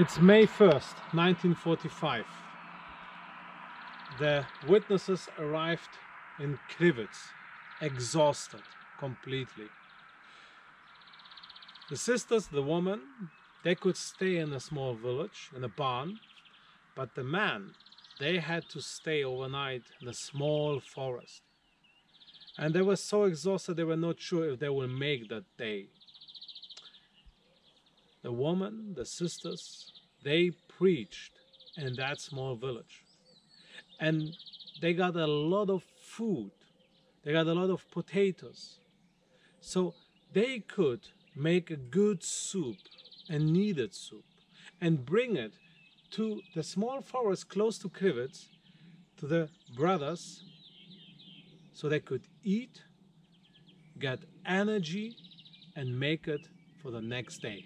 It's May 1st, 1945. The witnesses arrived in Crivitz, exhausted completely. The sisters, the woman, they could stay in a small village, in a barn, but the man, they had to stay overnight in a small forest. And they were so exhausted they were not sure if they will make that day. The woman, the sisters, they preached in that small village. And they got a lot of food. They got a lot of potatoes. So they could make a good soup, a needed soup, and bring it to the small forest close to Crivitz, to the brothers, so they could eat, get energy, and make it for the next day.